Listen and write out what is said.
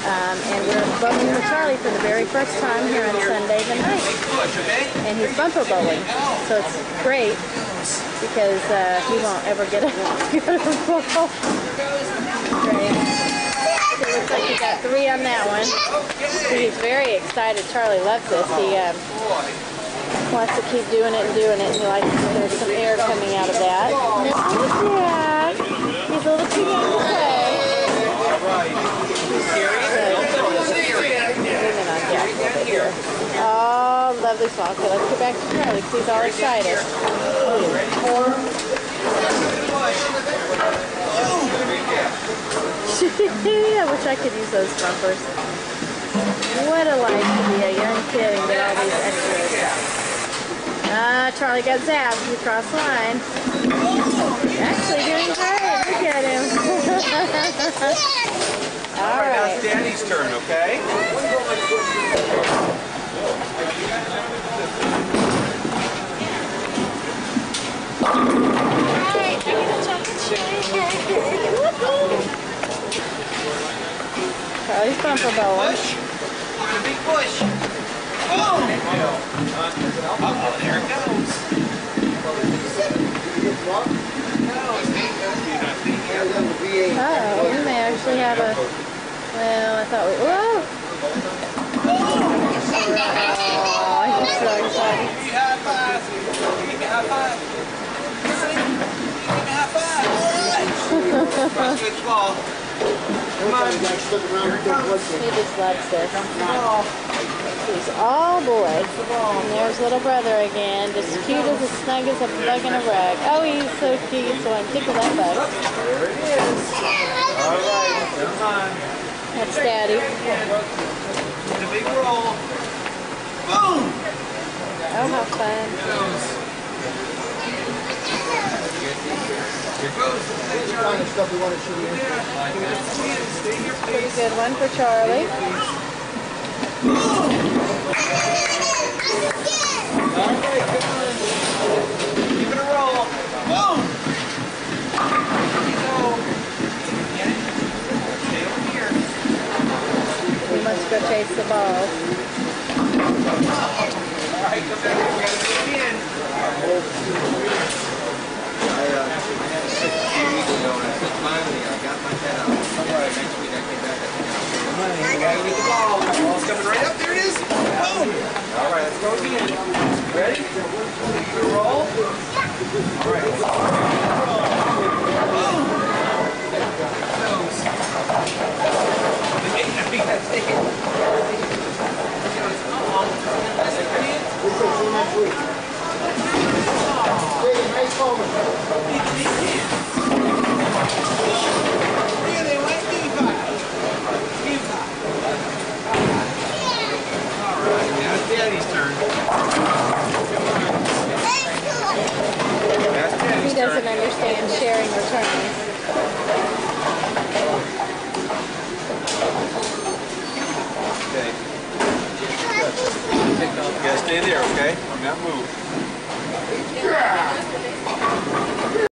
Um, and we're bowling with Charlie for the very first time here on Sunday the night. And he's bumper bowling. So it's great because uh, he won't ever get a get a. Great. So it looks like he got three on that one. He's very excited. Charlie loves this. He um, wants to keep doing it and doing it. And he likes there's some air coming out of that. He's a little too young to play. Zooming on Jack a little bit here. Lovely song. Let's get back to Charlie because he's all excited. I wish I could use those bumpers. What a life to be a young kid and get all these extras. Ah, Charlie got zapped. He crossed the line. Actually doing great. Look at him. All right, now it's Danny's turn, okay? Charlie's bumper bowling. Push. Big push. Boom! There it goes. Oh, we may actually have a. Well, I thought we. Whoa! Oh, he's so excited. Give me a high five. Give me a high five. Give me a high five. Switch ball. He just loves this. He's all boy. And there's little brother again, just cute as a snug as a bug in a rug. Oh, he's so cute, so I'm tickle that bug. There it is. All right, come on. That's Daddy. The big roll. Boom! Oh, how fun. Hey, Charlie. Stay here, Pretty please. good one for Charlie. It a roll. Boom! You wants to go chase the ball. All right, come back here. We gotta do it again. Come on, you gotta get the ball. The ball's coming right up. There it is. Boom! All right, let's go again. Ready? Roll. All right, Daddy's turn. Daddy's he doesn't turn. understand sharing returns. Okay. You gotta stay there, okay? Do not move. Yeah.